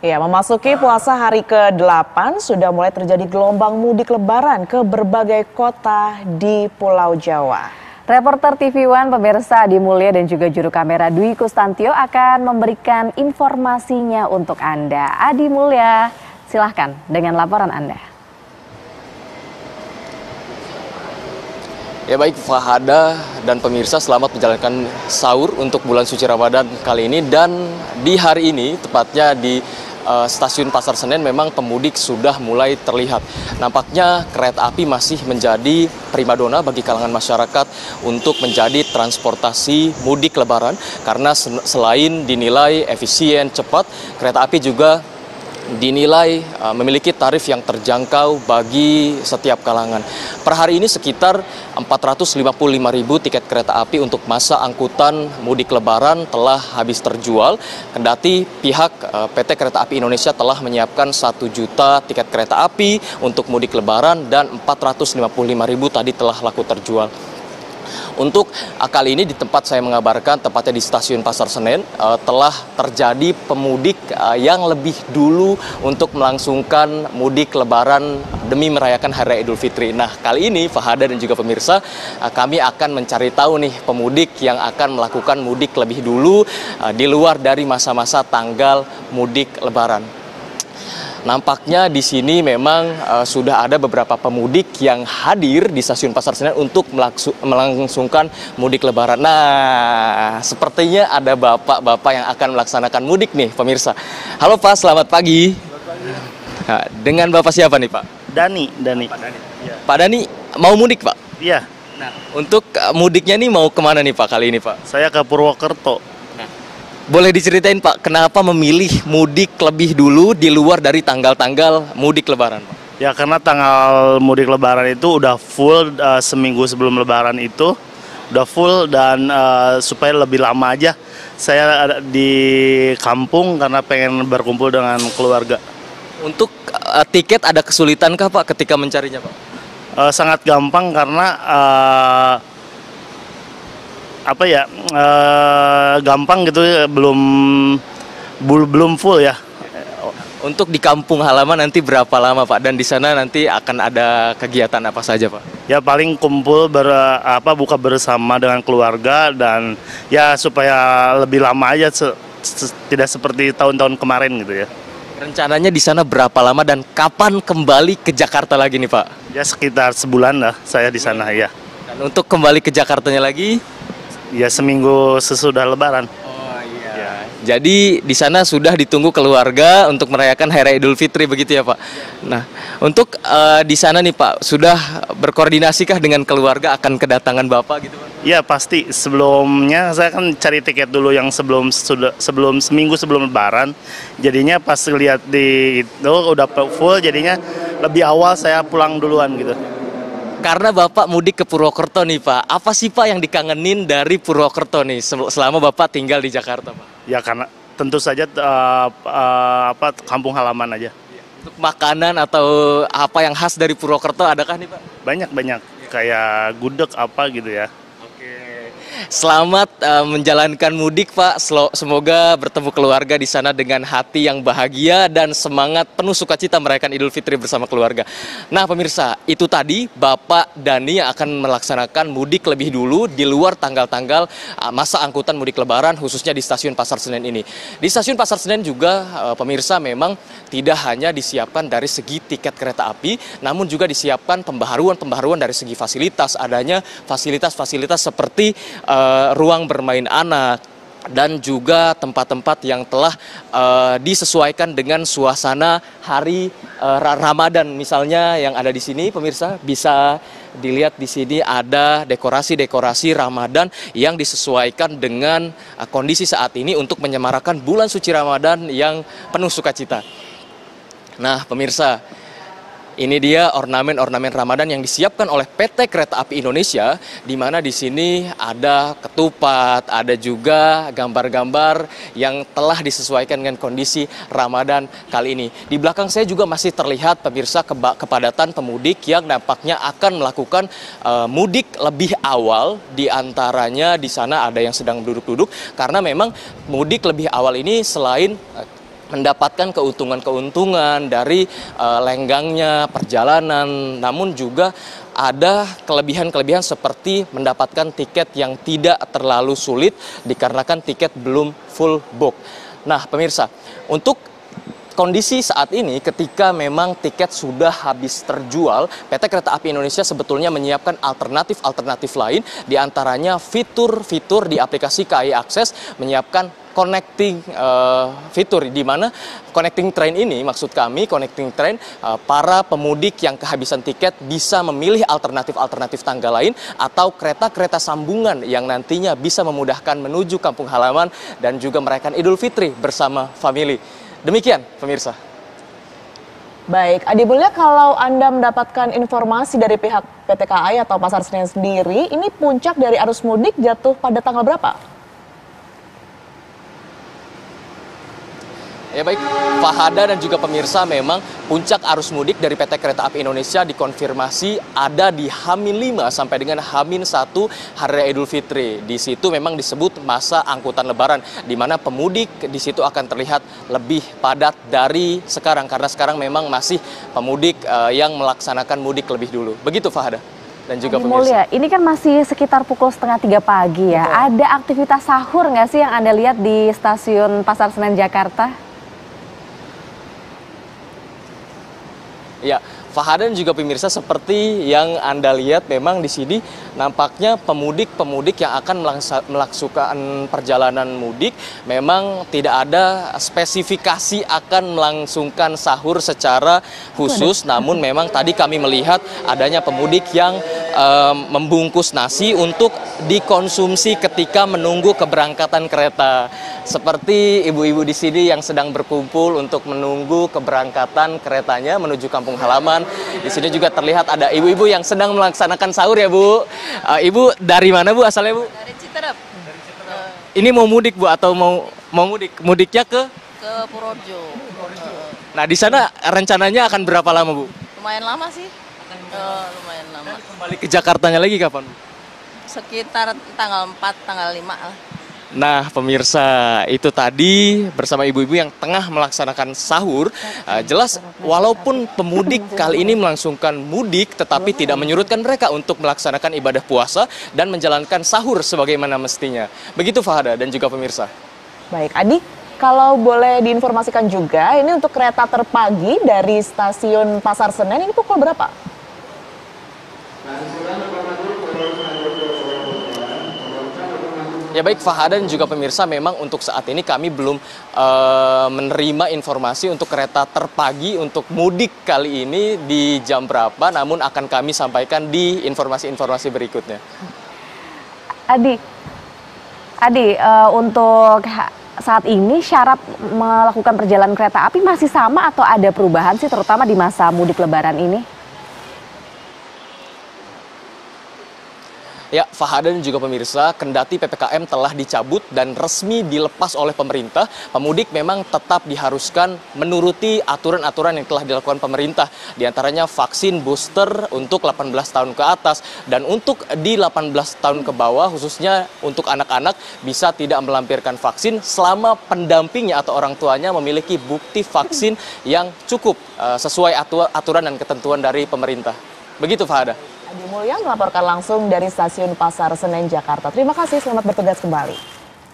Ya, memasuki puasa hari ke-8 sudah mulai terjadi gelombang mudik lebaran ke berbagai kota di Pulau Jawa. Reporter TV One pemirsa Adi Mulya dan juga juru kamera Dwi Kustantio akan memberikan informasinya untuk Anda. Adi Mulya, silahkan dengan laporan Anda. Ya baik Fahada dan pemirsa selamat menjalankan sahur untuk bulan suci Ramadan kali ini dan di hari ini tepatnya di uh, stasiun Pasar Senen memang pemudik sudah mulai terlihat. Nampaknya kereta api masih menjadi primadona bagi kalangan masyarakat untuk menjadi transportasi mudik lebaran karena selain dinilai efisien, cepat, kereta api juga dinilai uh, memiliki tarif yang terjangkau bagi setiap kalangan. Per hari ini sekitar 455 ribu tiket kereta api untuk masa angkutan mudik lebaran telah habis terjual. Kendati pihak uh, PT Kereta Api Indonesia telah menyiapkan 1 juta tiket kereta api untuk mudik lebaran dan 455 ribu tadi telah laku terjual. Untuk kali ini di tempat saya mengabarkan, tepatnya di stasiun Pasar Senen, uh, telah terjadi pemudik uh, yang lebih dulu untuk melangsungkan mudik lebaran demi merayakan Hari Idul Fitri. Nah, kali ini Fahada dan juga pemirsa, kami akan mencari tahu nih pemudik yang akan melakukan mudik lebih dulu di luar dari masa-masa tanggal mudik lebaran. Nampaknya di sini memang uh, sudah ada beberapa pemudik yang hadir di stasiun Pasar Senen untuk melangsungkan mudik lebaran. Nah, sepertinya ada bapak-bapak yang akan melaksanakan mudik nih, pemirsa. Halo Pak, selamat pagi. Nah, dengan Bapak siapa nih Pak? Dani, Dani. Pak Dani. Ya. Pak Dani mau mudik Pak? Iya. Nah, untuk eh, mudiknya nih mau ke mana nih Pak kali ini Pak? Saya ke Purwokerto. Boleh diceritain Pak, kenapa memilih mudik lebih dulu di luar dari tanggal-tanggal mudik lebaran Pak? Ya karena tanggal mudik lebaran itu udah full uh, seminggu sebelum lebaran itu udah full dan uh, supaya lebih lama aja saya ada di kampung karena pengen berkumpul dengan keluarga. Untuk uh, tiket ada kesulitan kah Pak ketika mencarinya Pak? Uh, sangat gampang karena uh, apa ya uh, gampang gitu belum belum full ya untuk di kampung halaman nanti berapa lama Pak dan di sana nanti akan ada kegiatan apa saja Pak? Ya paling kumpul ber, apa buka bersama dengan keluarga dan ya supaya lebih lama aja se, se, tidak seperti tahun-tahun kemarin gitu ya. Rencananya di sana berapa lama dan kapan kembali ke Jakarta lagi nih Pak? Ya sekitar sebulan lah saya di sana ya. Dan untuk kembali ke Jakartanya lagi? Ya seminggu sesudah Lebaran. Oh iya. Ya. Jadi di sana sudah ditunggu keluarga untuk merayakan Hari Raya Idul Fitri begitu ya Pak. Nah untuk uh, di sana nih Pak sudah berkoordinasikah dengan keluarga akan kedatangan Bapak gitu Pak? Ya pasti sebelumnya saya kan cari tiket dulu yang sebelum sudah sebelum seminggu sebelum Lebaran. Jadinya pas lihat di itu udah full jadinya lebih awal saya pulang duluan gitu. Karena Bapak mudik ke Purwokerto nih Pak, apa sih Pak yang dikangenin dari Purwokerto nih selama Bapak tinggal di Jakarta Pak? Ya karena tentu saja uh, uh, apa kampung halaman aja. Untuk makanan atau apa yang khas dari Purwokerto adakah nih Pak? Banyak banyak kayak gudeg apa gitu ya. Selamat uh, menjalankan mudik Pak. Semoga bertemu keluarga di sana dengan hati yang bahagia dan semangat penuh sukacita merayakan Idul Fitri bersama keluarga. Nah pemirsa, itu tadi Bapak Dani yang akan melaksanakan mudik lebih dulu di luar tanggal-tanggal uh, masa angkutan mudik lebaran khususnya di stasiun Pasar Senen ini. Di stasiun Pasar Senen juga uh, pemirsa memang tidak hanya disiapkan dari segi tiket kereta api, namun juga disiapkan pembaharuan-pembaharuan dari segi fasilitas, adanya fasilitas-fasilitas seperti uh, ruang bermain anak, dan juga tempat-tempat yang telah uh, disesuaikan dengan suasana hari uh, Ramadan misalnya yang ada di sini pemirsa bisa dilihat di sini ada dekorasi-dekorasi Ramadan yang disesuaikan dengan uh, kondisi saat ini untuk menyemarakan bulan suci Ramadan yang penuh sukacita. Nah, pemirsa, ini dia ornamen-ornamen Ramadan yang disiapkan oleh PT Kereta Api Indonesia, di mana di sini ada ketupat, ada juga gambar-gambar yang telah disesuaikan dengan kondisi Ramadan kali ini. Di belakang saya juga masih terlihat pemirsa kepadatan pemudik yang nampaknya akan melakukan uh, mudik lebih awal, di antaranya di sana ada yang sedang duduk-duduk, karena memang mudik lebih awal ini selain uh, mendapatkan keuntungan-keuntungan dari uh, lenggangnya perjalanan, namun juga ada kelebihan-kelebihan seperti mendapatkan tiket yang tidak terlalu sulit dikarenakan tiket belum full book. Nah, pemirsa, untuk kondisi saat ini ketika memang tiket sudah habis terjual, PT Kereta Api Indonesia sebetulnya menyiapkan alternatif-alternatif lain di antaranya fitur-fitur di aplikasi KAI Akses menyiapkan connecting uh, fitur di mana connecting train ini maksud kami connecting train uh, para pemudik yang kehabisan tiket bisa memilih alternatif-alternatif tangga lain atau kereta-kereta sambungan yang nantinya bisa memudahkan menuju kampung halaman dan juga merayakan Idul Fitri bersama family. Demikian pemirsa. Baik, Adi Mulia kalau Anda mendapatkan informasi dari pihak PT KAI atau Pasar Senen sendiri, ini puncak dari arus mudik jatuh pada tanggal berapa? Ya baik, Fahada dan juga pemirsa memang puncak arus mudik dari PT Kereta Api Indonesia dikonfirmasi ada di Hamin 5 sampai dengan Hamin 1 Hari Raya Idul Fitri. Di situ memang disebut masa angkutan lebaran di mana pemudik di situ akan terlihat lebih padat dari sekarang karena sekarang memang masih pemudik uh, yang melaksanakan mudik lebih dulu. Begitu Fahada dan juga pemirsa. Mulia, ini kan masih sekitar pukul setengah tiga pagi ya. Betul. Ada aktivitas sahur nggak sih yang Anda lihat di stasiun Pasar Senen Jakarta? Ya, Fahadan juga pemirsa seperti yang Anda lihat memang di sini nampaknya pemudik-pemudik yang akan melakukan perjalanan mudik memang tidak ada spesifikasi akan melangsungkan sahur secara khusus. Namun memang tadi kami melihat adanya pemudik yang um, membungkus nasi untuk dikonsumsi ketika menunggu keberangkatan kereta. Seperti ibu-ibu di sini yang sedang berkumpul untuk menunggu keberangkatan keretanya menuju kampung halaman. Di sini juga terlihat ada ibu-ibu yang sedang melaksanakan sahur ya Bu. Uh, ibu dari mana Bu asalnya Bu? Dari Citerep. Ini mau mudik Bu atau mau mau mudik? Mudiknya ke? Ke Purworejo. Nah di sana rencananya akan berapa lama Bu? Lumayan lama sih. Oh, lumayan lama. Kembali ke Jakartanya lagi kapan? Sekitar tanggal 4, tanggal 5 lah. Nah, pemirsa, itu tadi bersama ibu-ibu yang tengah melaksanakan sahur. Uh, jelas, walaupun pemudik kali ini melangsungkan mudik, tetapi tidak menyurutkan mereka untuk melaksanakan ibadah puasa dan menjalankan sahur sebagaimana mestinya. Begitu Fahada dan juga pemirsa. Baik, Adi, kalau boleh diinformasikan juga, ini untuk kereta terpagi dari stasiun Pasar Senen ini pukul berapa? Ya baik Fahada dan juga pemirsa memang untuk saat ini kami belum uh, menerima informasi untuk kereta terpagi untuk mudik kali ini di jam berapa namun akan kami sampaikan di informasi-informasi berikutnya. Adi, Adi uh, untuk saat ini syarat melakukan perjalanan kereta api masih sama atau ada perubahan sih terutama di masa mudik lebaran ini? Ya, Fahada dan juga pemirsa, kendati PPKM telah dicabut dan resmi dilepas oleh pemerintah, pemudik memang tetap diharuskan menuruti aturan-aturan yang telah dilakukan pemerintah. Di antaranya vaksin booster untuk 18 tahun ke atas dan untuk di 18 tahun ke bawah khususnya untuk anak-anak bisa tidak melampirkan vaksin selama pendampingnya atau orang tuanya memiliki bukti vaksin yang cukup uh, sesuai aturan dan ketentuan dari pemerintah. Begitu Fahada. Adi Mulya melaporkan langsung dari stasiun Pasar Senen, Jakarta. Terima kasih, selamat bertugas kembali.